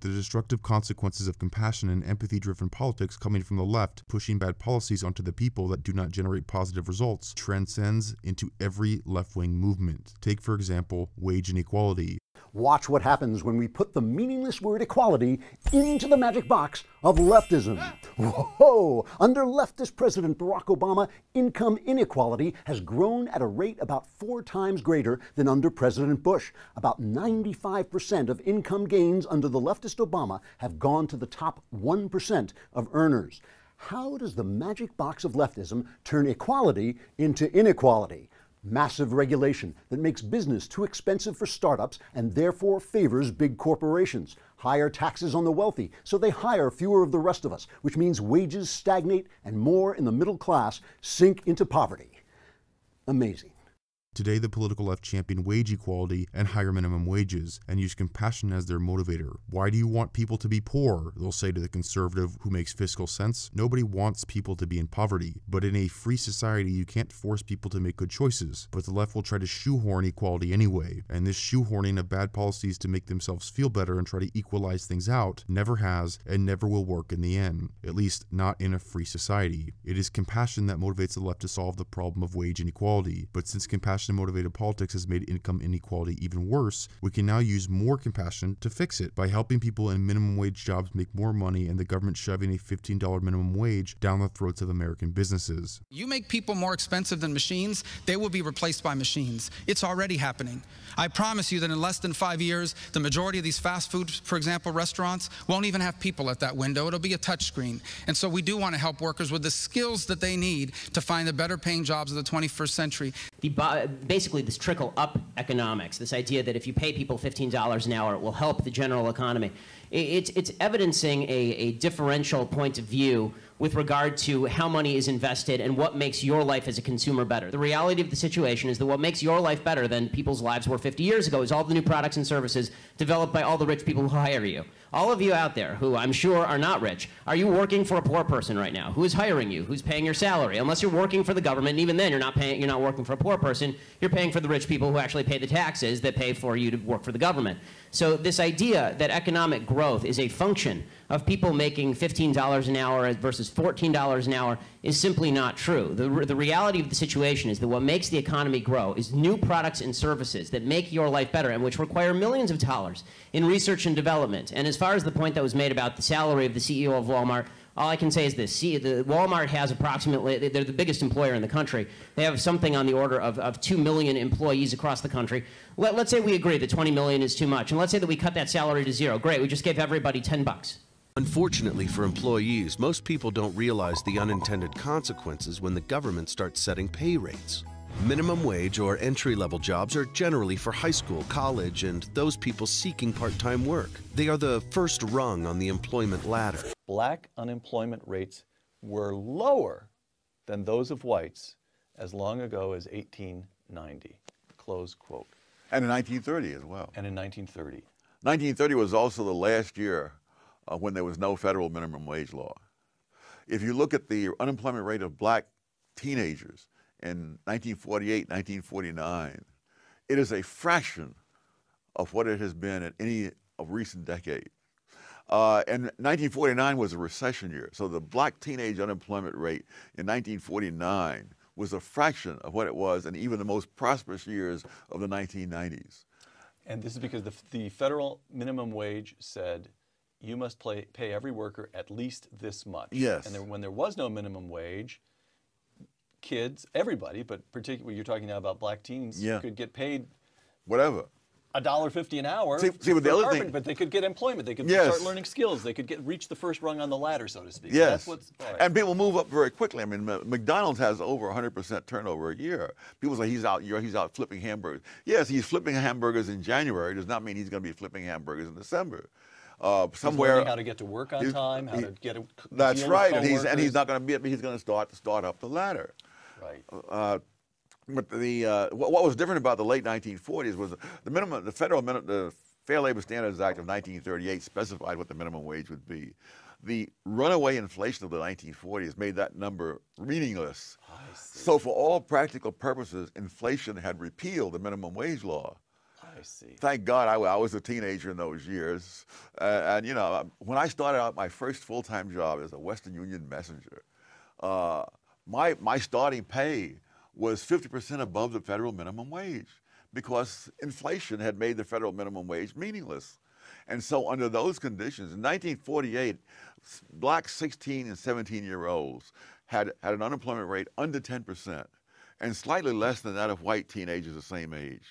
The destructive consequences of compassion and empathy driven politics coming from the left, pushing bad policies onto the people that do not generate positive results, transcends into every left wing movement. Take, for example, wage inequality. Watch what happens when we put the meaningless word equality into the magic box of leftism. Whoa! Under leftist President Barack Obama, income inequality has grown at a rate about four times greater than under President Bush. About 95% of income gains under the leftist Obama have gone to the top 1% of earners. How does the magic box of leftism turn equality into inequality? Massive regulation that makes business too expensive for startups and therefore favors big corporations. Higher taxes on the wealthy, so they hire fewer of the rest of us, which means wages stagnate and more in the middle class sink into poverty. Amazing. Today, the political left champion wage equality and higher minimum wages and use compassion as their motivator. Why do you want people to be poor? They'll say to the conservative who makes fiscal sense. Nobody wants people to be in poverty, but in a free society, you can't force people to make good choices. But the left will try to shoehorn equality anyway, and this shoehorning of bad policies to make themselves feel better and try to equalize things out never has and never will work in the end, at least not in a free society. It is compassion that motivates the left to solve the problem of wage inequality, but since compassion compassion motivated politics has made income inequality even worse, we can now use more compassion to fix it by helping people in minimum wage jobs make more money and the government shoving a $15 minimum wage down the throats of American businesses. You make people more expensive than machines, they will be replaced by machines. It's already happening. I promise you that in less than five years, the majority of these fast food, for example, restaurants, won't even have people at that window. It'll be a touchscreen. And so we do want to help workers with the skills that they need to find the better paying jobs of the 21st century. The, basically this trickle up economics, this idea that if you pay people $15 an hour, it will help the general economy. It's, it's evidencing a, a differential point of view with regard to how money is invested and what makes your life as a consumer better. The reality of the situation is that what makes your life better than people's lives were 50 years ago is all the new products and services developed by all the rich people who hire you. All of you out there who I'm sure are not rich, are you working for a poor person right now? Who is hiring you? Who's paying your salary? Unless you're working for the government, and even then you're not paying you're not working for a poor person, you're paying for the rich people who actually pay the taxes that pay for you to work for the government. So this idea that economic growth is a function of people making $15 an hour versus $14 an hour is simply not true. The, the reality of the situation is that what makes the economy grow is new products and services that make your life better and which require millions of dollars in research and development. And as far as the point that was made about the salary of the CEO of Walmart, all I can say is this. See, the Walmart has approximately, they're the biggest employer in the country. They have something on the order of, of 2 million employees across the country. Let, let's say we agree that 20 million is too much. And let's say that we cut that salary to zero. Great, we just gave everybody 10 bucks. Unfortunately for employees, most people don't realize the unintended consequences when the government starts setting pay rates. Minimum wage or entry level jobs are generally for high school, college, and those people seeking part time work. They are the first rung on the employment ladder. Black unemployment rates were lower than those of whites as long ago as 1890. Close quote. And in 1930 as well. And in 1930. 1930 was also the last year uh, when there was no federal minimum wage law. If you look at the unemployment rate of black teenagers in 1948, 1949, it is a fraction of what it has been in any of recent decades. Uh, and 1949 was a recession year, so the black teenage unemployment rate in 1949 was a fraction of what it was in even the most prosperous years of the 1990s. And this is because the, the federal minimum wage said you must play, pay every worker at least this much. Yes. And there, when there was no minimum wage, kids, everybody, but particularly you're talking now about black teens, yeah. could get paid whatever a dollar fifty an hour. See, see but the other thing, but they could get employment. They could yes. start learning skills. They could get reach the first rung on the ladder, so to speak. Yes, right. and people move up very quickly. I mean, McDonald's has over 100 percent turnover a year. People say he's out, he's out flipping hamburgers. Yes, he's flipping hamburgers in January. Does not mean he's going to be flipping hamburgers in December uh, somewhere. how to get to work on time, how he, to get a That's right, and he's and he's not going to be. He's going to start start up the ladder. Right. Uh, but the uh, what, was different about the late 1940s was the minimum, the federal minimum, the Fair Labor Standards Act of 1938 specified what the minimum wage would be. The runaway inflation of the 1940s made that number meaningless. So, for all practical purposes, inflation had repealed the minimum wage law. I see. Thank God I, I was a teenager in those years. Uh, and, you know, when I started out my first full time job as a Western Union messenger, uh, my, my starting pay was 50% above the federal minimum wage because inflation had made the federal minimum wage meaningless. And so, under those conditions, in 1948, black 16 and 17 year olds had, had an unemployment rate under 10% and slightly less than that of white teenagers the same age.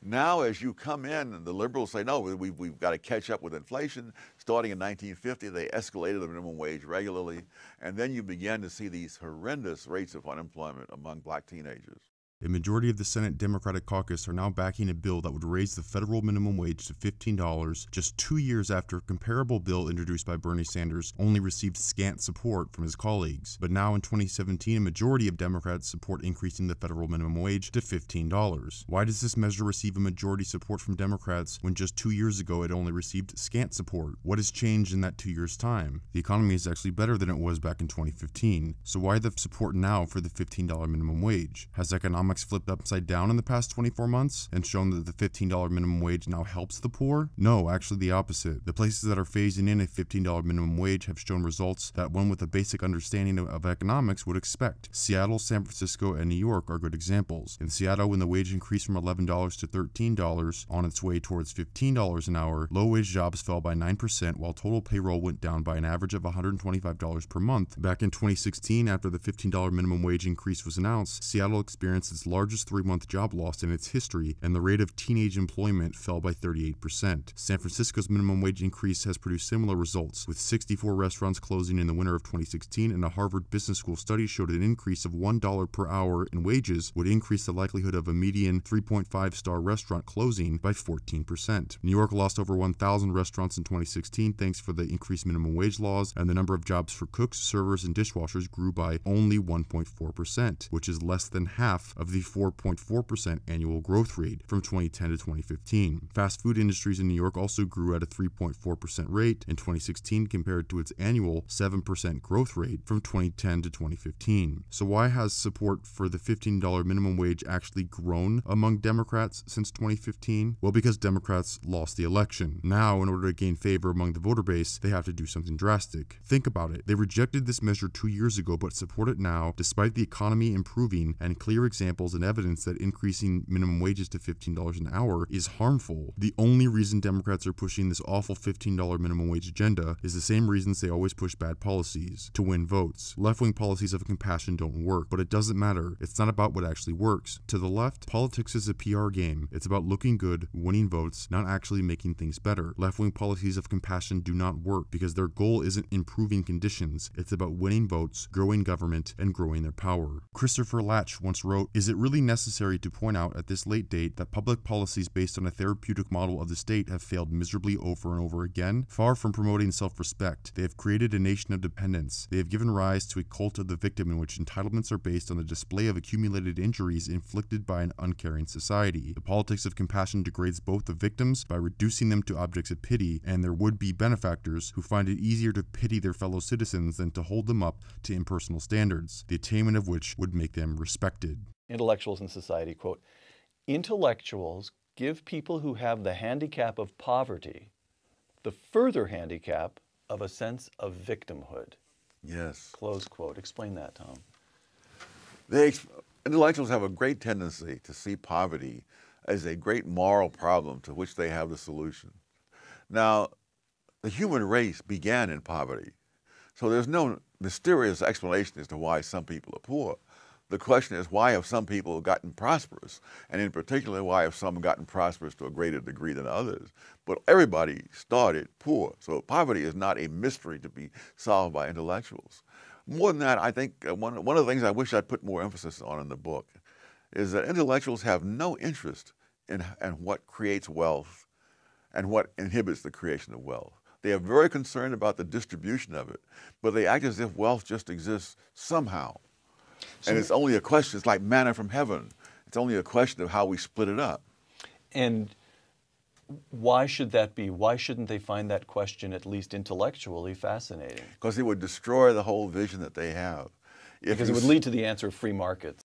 Now, as you come in, and the liberals say, no, we, we've got to catch up with inflation. Starting in 1950, they escalated the minimum wage regularly. And then you begin to see these horrendous rates of unemployment among black teenagers. A majority of the Senate Democratic caucus are now backing a bill that would raise the federal minimum wage to $15 just two years after a comparable bill introduced by Bernie Sanders only received scant support from his colleagues. But now in 2017, a majority of Democrats support increasing the federal minimum wage to $15. Why does this measure receive a majority support from Democrats when just two years ago it only received scant support? What has changed in that two years' time? The economy is actually better than it was back in 2015. So why the support now for the $15 minimum wage? Has economic economics flipped upside down in the past 24 months and shown that the $15 minimum wage now helps the poor? No, actually the opposite. The places that are phasing in a $15 minimum wage have shown results that one with a basic understanding of, economics would expect. Seattle, San Francisco, and New York are good examples. In Seattle, when the wage increased from $11 to $13 on its way towards $15 an hour, low wage jobs fell by 9% while total payroll went down by an average of $125 per month. Back in 2016, after the $15 minimum wage increase was announced, Seattle experienced its largest three month job loss in its history, and the rate of teenage employment fell by 38%. San Francisco's minimum wage increase has produced similar results, with 64 restaurants closing in the winter of 2016, and a Harvard Business School study showed an increase of $1 per hour in wages would increase the likelihood of a median 3.5 star restaurant closing by 14%. New York lost over 1,000 restaurants in 2016 thanks for the increased minimum wage laws, and the number of jobs for cooks, servers, and dishwashers grew by only 1.4%, which is less than half of the 4.4% annual growth rate from 2010 to 2015. Fast food industries in New York also grew at a 3.4% rate in 2016 compared to its annual 7% growth rate from 2010 to 2015. So why has support for the $15 minimum wage actually grown among Democrats since 2015? Well, because Democrats lost the election. Now, in order to gain favor among the voter base, they have to do something drastic. Think about it. They rejected this measure two years ago, but support it now despite the economy improving and clear examples and evidence that increasing minimum wages to $15 an hour is harmful. The only reason Democrats are pushing this awful $15 minimum wage agenda is the same reasons they always push bad policies to win votes. Left wing policies of compassion don't work, but it doesn't matter. It's not about what actually works. To the left, politics is a PR game. It's about looking good, winning votes, not actually making things better. Left wing policies of compassion do not work because their goal isn't improving conditions, it's about winning votes, growing government, and growing their power. Christopher Lasch once wrote Is it really necessary to point out at this late date that public policies based on a therapeutic model of the state have failed miserably over and over again? Far from promoting self respect, they have created a nation of dependence. They have given rise to a cult of the victim in which entitlements are based on the display of accumulated injuries inflicted by an uncaring society. The politics of compassion degrades both the victims by reducing them to objects of pity and their would be benefactors who find it easier to pity their fellow citizens than to hold them up to impersonal standards, the attainment of which would make them respected Intellectuals and Society, quote, intellectuals give people who have the handicap of poverty the further handicap of a sense of victimhood. Yes. Close quote. Explain that, Tom. They, intellectuals have a great tendency to see poverty as a great moral problem to which they have the solution. Now, the human race began in poverty, so there's no mysterious explanation as to why some people are poor. The question is, why have some people gotten prosperous? And in particular, why have some gotten prosperous to a greater degree than others? But everybody started poor. So poverty is not a mystery to be solved by intellectuals. More than that, I think uh, one, one of the things I wish I'd put more emphasis on in the book is that intellectuals have no interest in, in what creates wealth and what inhibits the creation of wealth. They are very concerned about the distribution of it, but they act as if wealth just exists somehow so, and it's only a question, it's like manna from heaven. It's only a question of how we split it up. And why should that be? Why shouldn't they find that question, at least intellectually, fascinating? Because it would destroy the whole vision that they have. If because it would lead to the answer of free markets.